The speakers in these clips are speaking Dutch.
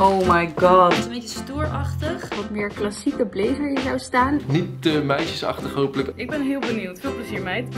Oh my god. Het is een beetje stoerachtig. Wat meer klassieke blazer hier zou staan. Niet te meisjesachtig hopelijk. Ik ben heel benieuwd. Veel plezier meid.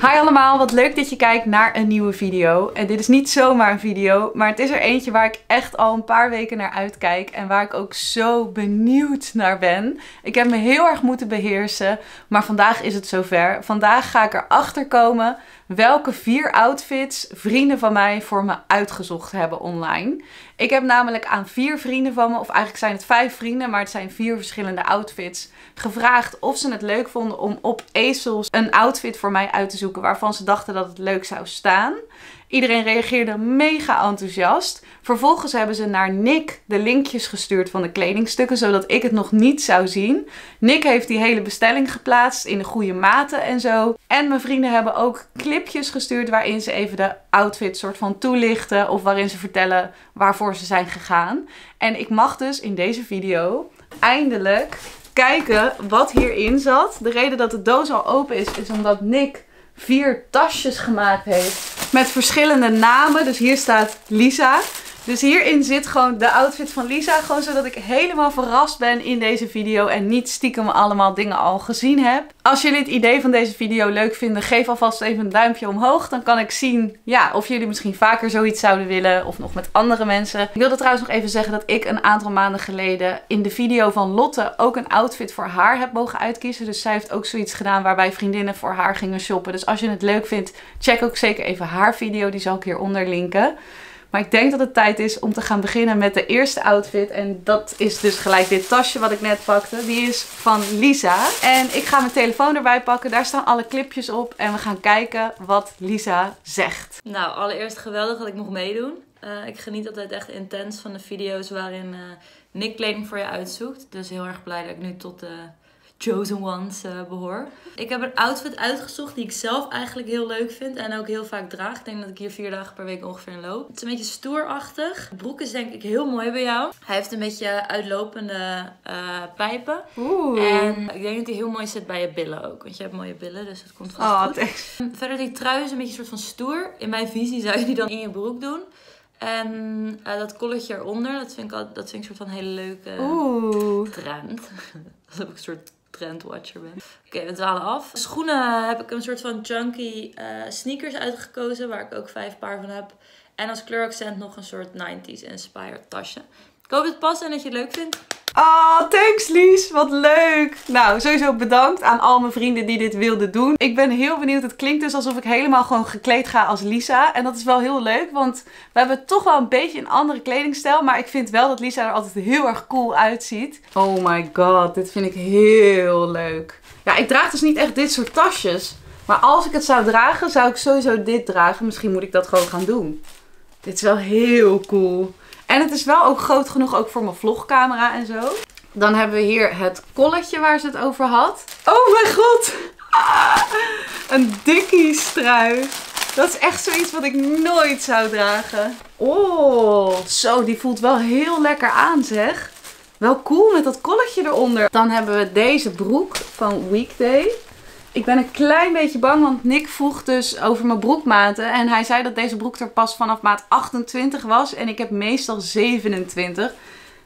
Hi allemaal, wat leuk dat je kijkt naar een nieuwe video. En dit is niet zomaar een video, maar het is er eentje waar ik echt al een paar weken naar uitkijk. En waar ik ook zo benieuwd naar ben. Ik heb me heel erg moeten beheersen, maar vandaag is het zover. Vandaag ga ik erachter komen welke vier outfits vrienden van mij voor me uitgezocht hebben online. Ik heb namelijk aan vier vrienden van me, of eigenlijk zijn het vijf vrienden, maar het zijn vier verschillende outfits, gevraagd of ze het leuk vonden om op Ezels een outfit voor mij uit te zoeken waarvan ze dachten dat het leuk zou staan. Iedereen reageerde mega enthousiast. Vervolgens hebben ze naar Nick de linkjes gestuurd van de kledingstukken, zodat ik het nog niet zou zien. Nick heeft die hele bestelling geplaatst in de goede maten en zo. En mijn vrienden hebben ook clipjes gestuurd waarin ze even de outfit soort van toelichten of waarin ze vertellen waarvoor ze zijn gegaan. En ik mag dus in deze video eindelijk kijken wat hierin zat. De reden dat de doos al open is, is omdat Nick vier tasjes gemaakt heeft met verschillende namen. Dus hier staat Lisa. Dus hierin zit gewoon de outfit van Lisa. Gewoon zodat ik helemaal verrast ben in deze video. En niet stiekem allemaal dingen al gezien heb. Als jullie het idee van deze video leuk vinden, geef alvast even een duimpje omhoog. Dan kan ik zien ja, of jullie misschien vaker zoiets zouden willen. Of nog met andere mensen. Ik wilde trouwens nog even zeggen dat ik een aantal maanden geleden in de video van Lotte ook een outfit voor haar heb mogen uitkiezen. Dus zij heeft ook zoiets gedaan waarbij vriendinnen voor haar gingen shoppen. Dus als je het leuk vindt, check ook zeker even haar video. Die zal ik hieronder linken. Maar ik denk dat het tijd is om te gaan beginnen met de eerste outfit. En dat is dus gelijk dit tasje wat ik net pakte. Die is van Lisa. En ik ga mijn telefoon erbij pakken. Daar staan alle clipjes op. En we gaan kijken wat Lisa zegt. Nou, allereerst geweldig dat ik mag meedoen. Uh, ik geniet altijd echt intens van de video's waarin uh, Nick kleding voor je uitzoekt. Dus heel erg blij dat ik nu tot de chosen ones uh, behoor. Ik heb een outfit uitgezocht die ik zelf eigenlijk heel leuk vind en ook heel vaak draag. Ik denk dat ik hier vier dagen per week ongeveer in loop. Het is een beetje stoerachtig. De broek is denk ik heel mooi bij jou. Hij heeft een beetje uitlopende uh, pijpen. Oeh. En ik denk dat hij heel mooi zit bij je billen ook. Want je hebt mooie billen, dus dat komt vast Oh, goed. thanks. Verder die trui is een beetje een soort van stoer. In mijn visie zou je die dan in je broek doen. En uh, dat colletje eronder, dat vind ik, al, dat vind ik een soort van hele leuke Oeh. trend. Alsof ik een soort trendwatcher ben. Oké, we dwalen af. Schoenen heb ik een soort van chunky uh, sneakers uitgekozen, waar ik ook vijf paar van heb. En als kleuraccent nog een soort 90s inspired tasje. Ik hoop dat het past en dat je het leuk vindt. Oh, thanks Lies. Wat leuk. Nou, sowieso bedankt aan al mijn vrienden die dit wilden doen. Ik ben heel benieuwd. Het klinkt dus alsof ik helemaal gewoon gekleed ga als Lisa. En dat is wel heel leuk, want we hebben toch wel een beetje een andere kledingstijl. Maar ik vind wel dat Lisa er altijd heel erg cool uitziet. Oh my god, dit vind ik heel leuk. Ja, ik draag dus niet echt dit soort tasjes. Maar als ik het zou dragen, zou ik sowieso dit dragen. Misschien moet ik dat gewoon gaan doen. Dit is wel heel cool. En het is wel ook groot genoeg ook voor mijn vlogcamera en zo. Dan hebben we hier het kolletje waar ze het over had. Oh mijn god! Ah, een dikkie strui. Dat is echt zoiets wat ik nooit zou dragen. Oh, zo, die voelt wel heel lekker aan zeg. Wel cool met dat kolletje eronder. Dan hebben we deze broek van Weekday. Ik ben een klein beetje bang, want Nick vroeg dus over mijn broekmaten. En hij zei dat deze broek er pas vanaf maat 28 was. En ik heb meestal 27.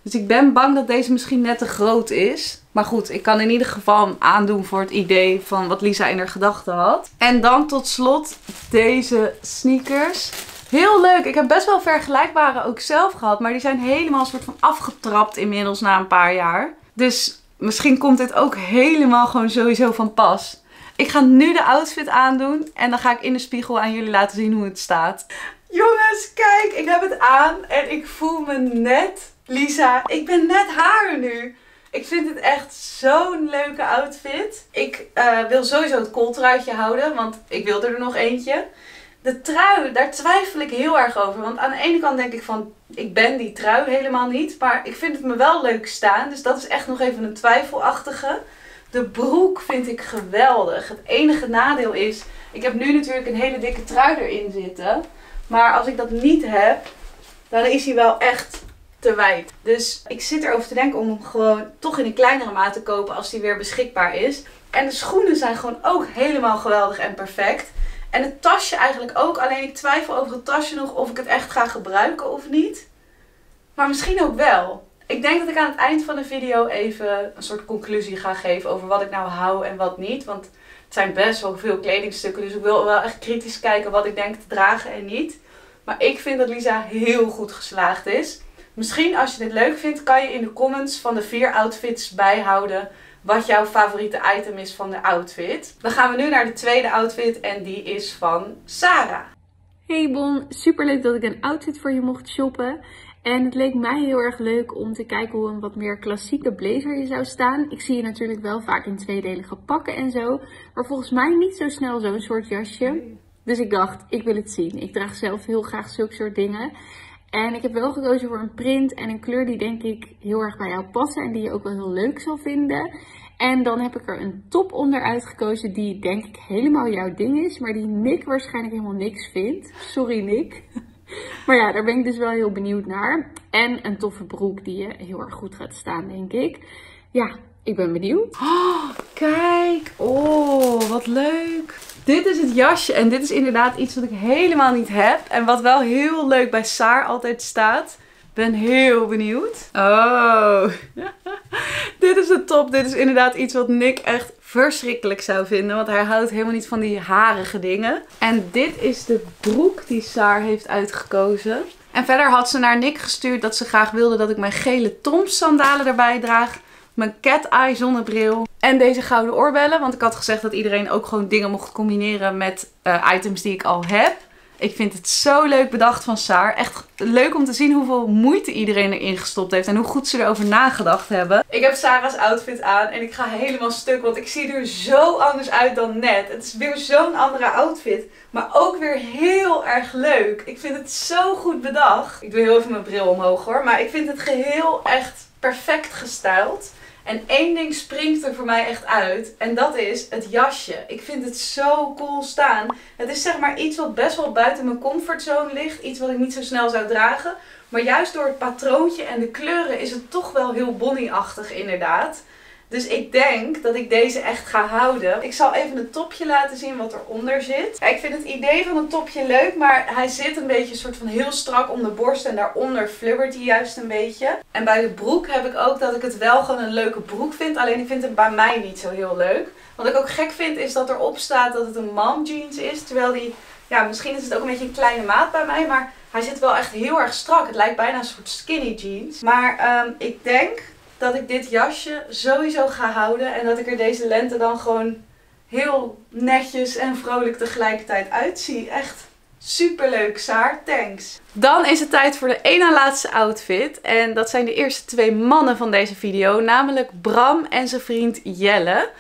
Dus ik ben bang dat deze misschien net te groot is. Maar goed, ik kan in ieder geval hem aandoen voor het idee van wat Lisa in haar gedachten had. En dan tot slot deze sneakers. Heel leuk. Ik heb best wel vergelijkbare ook zelf gehad. Maar die zijn helemaal een soort van afgetrapt inmiddels na een paar jaar. Dus misschien komt dit ook helemaal gewoon sowieso van pas. Ik ga nu de outfit aandoen en dan ga ik in de spiegel aan jullie laten zien hoe het staat. Jongens, kijk, ik heb het aan en ik voel me net Lisa. Ik ben net haar nu. Ik vind het echt zo'n leuke outfit. Ik uh, wil sowieso het kooltruitje houden, want ik wil er nog eentje. De trui, daar twijfel ik heel erg over. Want aan de ene kant denk ik van, ik ben die trui helemaal niet. Maar ik vind het me wel leuk staan. Dus dat is echt nog even een twijfelachtige. De broek vind ik geweldig. Het enige nadeel is, ik heb nu natuurlijk een hele dikke trui erin zitten. Maar als ik dat niet heb, dan is hij wel echt te wijd. Dus ik zit erover te denken om hem gewoon toch in een kleinere maat te kopen als die weer beschikbaar is. En de schoenen zijn gewoon ook helemaal geweldig en perfect. En het tasje eigenlijk ook. Alleen ik twijfel over het tasje nog of ik het echt ga gebruiken of niet. Maar misschien ook wel. Ik denk dat ik aan het eind van de video even een soort conclusie ga geven over wat ik nou hou en wat niet. Want het zijn best wel veel kledingstukken. Dus ik wil wel echt kritisch kijken wat ik denk te dragen en niet. Maar ik vind dat Lisa heel goed geslaagd is. Misschien als je dit leuk vindt, kan je in de comments van de vier outfits bijhouden wat jouw favoriete item is van de outfit. Dan gaan we nu naar de tweede outfit en die is van Sarah. Hey Bon, super leuk dat ik een outfit voor je mocht shoppen. En het leek mij heel erg leuk om te kijken hoe een wat meer klassieke blazer je zou staan. Ik zie je natuurlijk wel vaak in tweedelige pakken en zo. Maar volgens mij niet zo snel zo'n soort jasje. Dus ik dacht, ik wil het zien. Ik draag zelf heel graag zulke soort dingen. En ik heb wel gekozen voor een print en een kleur die denk ik heel erg bij jou passen. En die je ook wel heel leuk zal vinden. En dan heb ik er een top onder uitgekozen die denk ik helemaal jouw ding is. Maar die Nick waarschijnlijk helemaal niks vindt. Sorry Nick. Maar ja, daar ben ik dus wel heel benieuwd naar. En een toffe broek die je heel erg goed gaat staan, denk ik. Ja, ik ben benieuwd. Oh, kijk. Oh, wat leuk. Dit is het jasje en dit is inderdaad iets wat ik helemaal niet heb. En wat wel heel leuk bij Saar altijd staat. Ben heel benieuwd. Oh. dit is de top. Dit is inderdaad iets wat Nick echt verschrikkelijk zou vinden. Want hij houdt helemaal niet van die harige dingen. En dit is de broek die Saar heeft uitgekozen. En verder had ze naar Nick gestuurd dat ze graag wilde dat ik mijn gele Toms sandalen erbij draag. Mijn cat eye zonnebril. En deze gouden oorbellen. Want ik had gezegd dat iedereen ook gewoon dingen mocht combineren met uh, items die ik al heb. Ik vind het zo leuk bedacht van Saar. Echt leuk om te zien hoeveel moeite iedereen erin gestopt heeft. En hoe goed ze erover nagedacht hebben. Ik heb Sarah's outfit aan en ik ga helemaal stuk. Want ik zie er zo anders uit dan net. Het is weer zo'n andere outfit. Maar ook weer heel erg leuk. Ik vind het zo goed bedacht. Ik doe heel even mijn bril omhoog hoor. Maar ik vind het geheel echt perfect gestyled. En één ding springt er voor mij echt uit. En dat is het jasje. Ik vind het zo cool staan. Het is zeg maar iets wat best wel buiten mijn comfortzone ligt. Iets wat ik niet zo snel zou dragen. Maar juist door het patroontje en de kleuren is het toch wel heel Bonnie-achtig inderdaad. Dus ik denk dat ik deze echt ga houden. Ik zal even een topje laten zien wat eronder zit. ik vind het idee van een topje leuk, maar hij zit een beetje soort van heel strak om de borst. En daaronder flubbert hij juist een beetje. En bij de broek heb ik ook dat ik het wel gewoon een leuke broek vind. Alleen ik vind het bij mij niet zo heel leuk. Wat ik ook gek vind is dat erop staat dat het een mom jeans is. Terwijl die, ja misschien is het ook een beetje een kleine maat bij mij, maar... Hij zit wel echt heel erg strak. Het lijkt bijna een soort skinny jeans. Maar um, ik denk dat ik dit jasje sowieso ga houden. En dat ik er deze lente dan gewoon heel netjes en vrolijk tegelijkertijd uitzie. Echt super leuk, Saar. Thanks. Dan is het tijd voor de één na laatste outfit. En dat zijn de eerste twee mannen van deze video. Namelijk Bram en zijn vriend Jelle.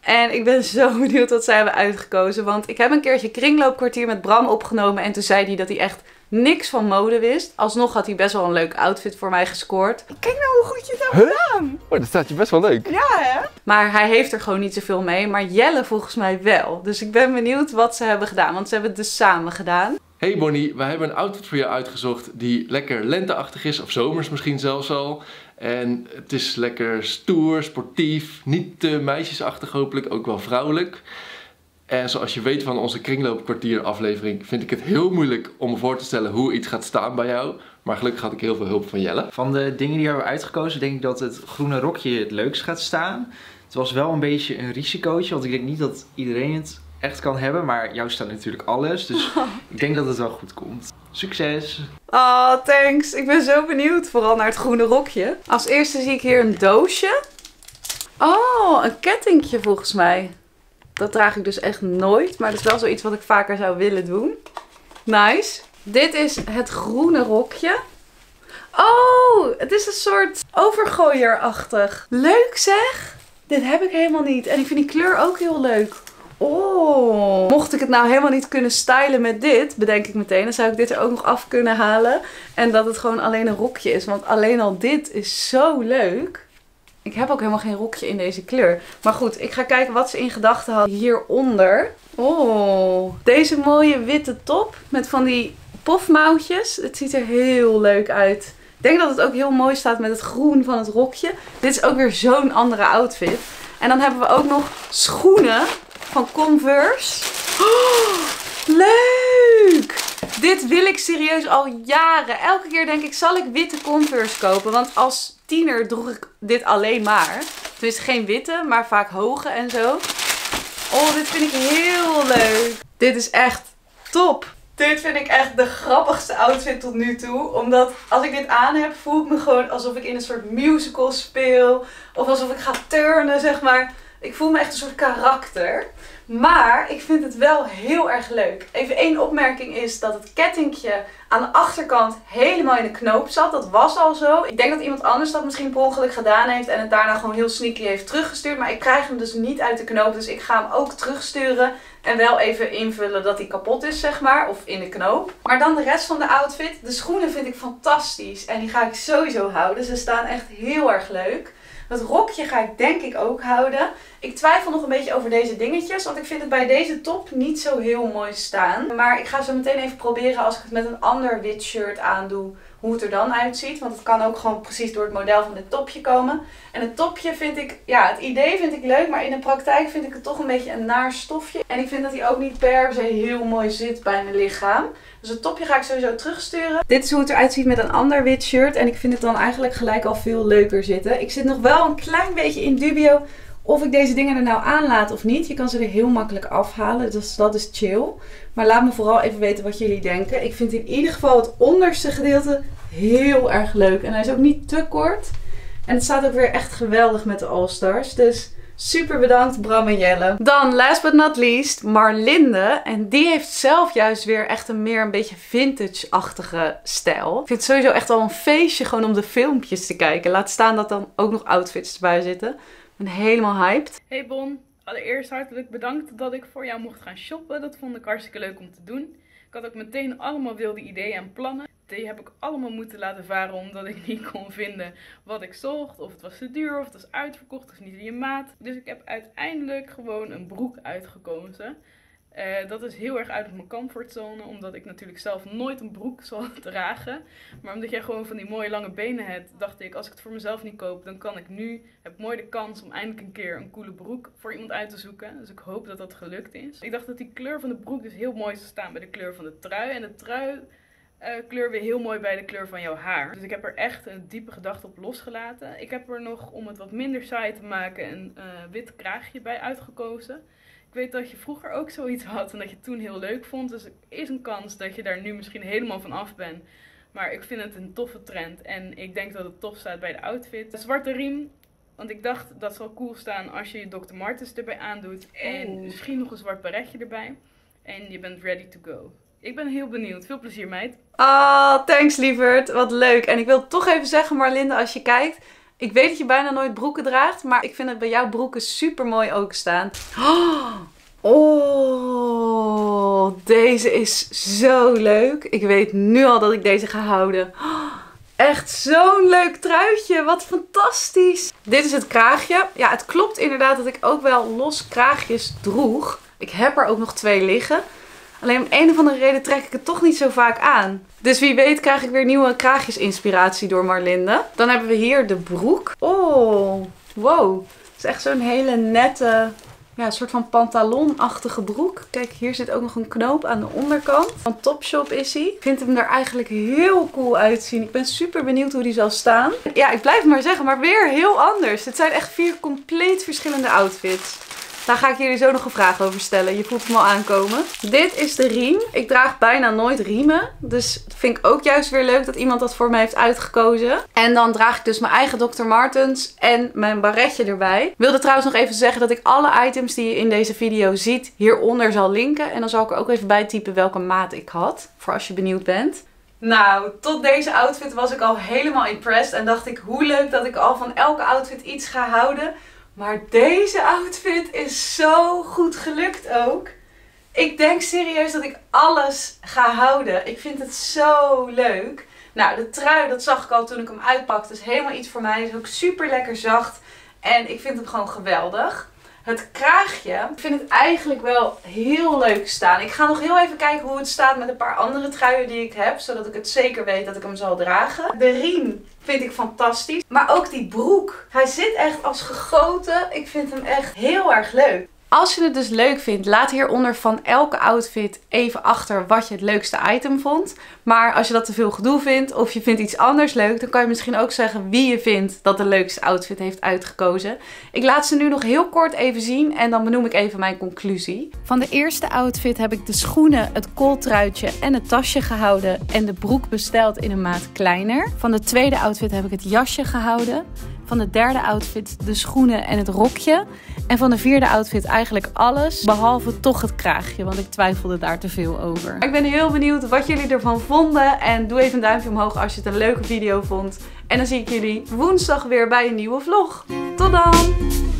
En ik ben zo benieuwd wat zij hebben uitgekozen. Want ik heb een keertje kringloopkwartier met Bram opgenomen. En toen zei hij dat hij echt niks van mode wist. Alsnog had hij best wel een leuk outfit voor mij gescoord. Kijk nou hoe goed je het hebt gedaan. Oh, dat staat je best wel leuk. Ja, hè? Maar hij heeft er gewoon niet zoveel mee. Maar Jelle volgens mij wel. Dus ik ben benieuwd wat ze hebben gedaan. Want ze hebben het dus samen gedaan. Hey Bonnie, wij hebben een outfit voor je uitgezocht die lekker lenteachtig is. Of zomers misschien zelfs al. En het is lekker stoer, sportief. Niet te meisjesachtig hopelijk, ook wel vrouwelijk. En zoals je weet van onze kringloopkwartier aflevering vind ik het heel moeilijk om me voor te stellen hoe iets gaat staan bij jou. Maar gelukkig had ik heel veel hulp van Jelle. Van de dingen die we hebben uitgekozen denk ik dat het groene rokje het leukst gaat staan. Het was wel een beetje een risicootje, want ik denk niet dat iedereen het echt kan hebben. Maar jou staat natuurlijk alles, dus ik denk dat het wel goed komt. Succes! Oh, thanks. Ik ben zo benieuwd, vooral naar het groene rokje. Als eerste zie ik hier een doosje. Oh, een kettingje volgens mij. Dat draag ik dus echt nooit. Maar dat is wel zoiets wat ik vaker zou willen doen. Nice. Dit is het groene rokje. Oh, het is een soort overgooierachtig. Leuk zeg. Dit heb ik helemaal niet. En ik vind die kleur ook heel leuk. Oh. Mocht ik het nou helemaal niet kunnen stylen met dit, bedenk ik meteen, dan zou ik dit er ook nog af kunnen halen. En dat het gewoon alleen een rokje is. Want alleen al dit is zo leuk. Ik heb ook helemaal geen rokje in deze kleur. Maar goed, ik ga kijken wat ze in gedachten hadden hieronder. Oh, deze mooie witte top met van die pofmouwtjes. Het ziet er heel leuk uit. Ik denk dat het ook heel mooi staat met het groen van het rokje. Dit is ook weer zo'n andere outfit. En dan hebben we ook nog schoenen van Converse. Oh, Leuk! Dit wil ik serieus al jaren. Elke keer denk ik, zal ik witte Converse kopen? Want als tiener droeg ik dit alleen maar. Tenminste, geen witte, maar vaak hoge en zo. Oh, dit vind ik heel leuk. Dit is echt top. Dit vind ik echt de grappigste outfit tot nu toe. Omdat als ik dit aan heb, voel ik me gewoon alsof ik in een soort musical speel. Of alsof ik ga turnen, zeg maar. Ik voel me echt een soort karakter. Maar ik vind het wel heel erg leuk. Even één opmerking is dat het kettingje aan de achterkant helemaal in de knoop zat. Dat was al zo. Ik denk dat iemand anders dat misschien per ongeluk gedaan heeft en het daarna gewoon heel sneaky heeft teruggestuurd. Maar ik krijg hem dus niet uit de knoop. Dus ik ga hem ook terugsturen. En wel even invullen dat hij kapot is, zeg maar. Of in de knoop. Maar dan de rest van de outfit. De schoenen vind ik fantastisch. En die ga ik sowieso houden. Ze staan echt heel erg leuk. Dat rokje ga ik denk ik ook houden. Ik twijfel nog een beetje over deze dingetjes. Want ik vind het bij deze top niet zo heel mooi staan. Maar ik ga zo meteen even proberen als ik het met een ander wit shirt aandoe. Hoe het er dan uitziet. Want het kan ook gewoon precies door het model van dit topje komen. En het topje vind ik, ja het idee vind ik leuk. Maar in de praktijk vind ik het toch een beetje een naar stofje. En ik vind dat hij ook niet per se heel mooi zit bij mijn lichaam. Dus het topje ga ik sowieso terugsturen. Dit is hoe het eruit ziet met een ander wit shirt. En ik vind het dan eigenlijk gelijk al veel leuker zitten. Ik zit nog wel een klein beetje in dubio of ik deze dingen er nou aanlaat of niet. Je kan ze er heel makkelijk afhalen, dus dat is chill. Maar laat me vooral even weten wat jullie denken. Ik vind in ieder geval het onderste gedeelte heel erg leuk. En hij is ook niet te kort. En het staat ook weer echt geweldig met de All-Stars. Dus super bedankt Bram en Jelle. Dan, last but not least, Marlinde. En die heeft zelf juist weer echt een meer een beetje vintage-achtige stijl. Ik vind het sowieso echt al een feestje gewoon om de filmpjes te kijken. Laat staan dat dan ook nog outfits erbij zitten ben helemaal hyped. Hey Bon, allereerst hartelijk bedankt dat ik voor jou mocht gaan shoppen. Dat vond ik hartstikke leuk om te doen. Ik had ook meteen allemaal wilde ideeën en plannen. Die heb ik allemaal moeten laten varen omdat ik niet kon vinden wat ik zocht. Of het was te duur, of het was uitverkocht, of niet in je maat. Dus ik heb uiteindelijk gewoon een broek uitgekozen. Uh, dat is heel erg uit mijn comfortzone, omdat ik natuurlijk zelf nooit een broek zal dragen. Maar omdat jij gewoon van die mooie lange benen hebt, dacht ik, als ik het voor mezelf niet koop, dan kan ik nu, heb mooi de kans om eindelijk een keer een coole broek voor iemand uit te zoeken. Dus ik hoop dat dat gelukt is. Ik dacht dat die kleur van de broek dus heel mooi zou staan bij de kleur van de trui. En de trui uh, kleur weer heel mooi bij de kleur van jouw haar. Dus ik heb er echt een diepe gedachte op losgelaten. Ik heb er nog, om het wat minder saai te maken, een uh, wit kraagje bij uitgekozen. Ik weet dat je vroeger ook zoiets had en dat je het toen heel leuk vond. Dus er is een kans dat je daar nu misschien helemaal van af bent. Maar ik vind het een toffe trend. En ik denk dat het tof staat bij de outfit. De zwarte riem. Want ik dacht dat zal cool staan als je je Dr. Martens erbij aandoet. En misschien nog een zwart baretje erbij. En je bent ready to go. Ik ben heel benieuwd. Veel plezier, meid. Ah, thanks lieverd. Wat leuk. En ik wil toch even zeggen, Marlinde, als je kijkt. Ik weet dat je bijna nooit broeken draagt, maar ik vind het bij jouw broeken super mooi ook staan. Oh, deze is zo leuk. Ik weet nu al dat ik deze ga houden. Echt zo'n leuk truitje. Wat fantastisch. Dit is het kraagje. Ja, het klopt inderdaad dat ik ook wel los kraagjes droeg. Ik heb er ook nog twee liggen. Alleen om een of andere reden trek ik het toch niet zo vaak aan. Dus wie weet krijg ik weer nieuwe kraagjesinspiratie door Marlinde. Dan hebben we hier de broek. Oh, wow. Het is echt zo'n hele nette, ja, soort van pantalonachtige broek. Kijk, hier zit ook nog een knoop aan de onderkant. Van Topshop is hij. Ik vind hem er eigenlijk heel cool uitzien. Ik ben super benieuwd hoe die zal staan. Ja, ik blijf maar zeggen, maar weer heel anders. Het zijn echt vier compleet verschillende outfits. Daar ga ik jullie zo nog een vraag over stellen. Je voelt hem al aankomen. Dit is de riem. Ik draag bijna nooit riemen. Dus vind ik ook juist weer leuk dat iemand dat voor mij heeft uitgekozen. En dan draag ik dus mijn eigen Dr. Martens en mijn barretje erbij. Ik wilde trouwens nog even zeggen dat ik alle items die je in deze video ziet hieronder zal linken. En dan zal ik er ook even bij typen welke maat ik had. Voor als je benieuwd bent. Nou, tot deze outfit was ik al helemaal impressed. En dacht ik, hoe leuk dat ik al van elke outfit iets ga houden. Maar deze outfit is zo goed gelukt ook. Ik denk serieus dat ik alles ga houden. Ik vind het zo leuk. Nou, de trui, dat zag ik al toen ik hem uitpakte. is helemaal iets voor mij. Is ook super lekker zacht. En ik vind hem gewoon geweldig. Het kraagje, ik vind het eigenlijk wel heel leuk staan. Ik ga nog heel even kijken hoe het staat met een paar andere truien die ik heb. Zodat ik het zeker weet dat ik hem zal dragen. De riem vind ik fantastisch. Maar ook die broek. Hij zit echt als gegoten. Ik vind hem echt heel erg leuk. Als je het dus leuk vindt, laat hieronder van elke outfit even achter wat je het leukste item vond. Maar als je dat te veel gedoe vindt of je vindt iets anders leuk, dan kan je misschien ook zeggen wie je vindt dat de leukste outfit heeft uitgekozen. Ik laat ze nu nog heel kort even zien en dan benoem ik even mijn conclusie. Van de eerste outfit heb ik de schoenen, het kooltruitje en het tasje gehouden en de broek besteld in een maat kleiner. Van de tweede outfit heb ik het jasje gehouden. Van de derde outfit de schoenen en het rokje. En van de vierde outfit eigenlijk alles, behalve toch het kraagje, want ik twijfelde daar te veel over. Ik ben heel benieuwd wat jullie ervan vonden en doe even een duimpje omhoog als je het een leuke video vond. En dan zie ik jullie woensdag weer bij een nieuwe vlog. Tot dan!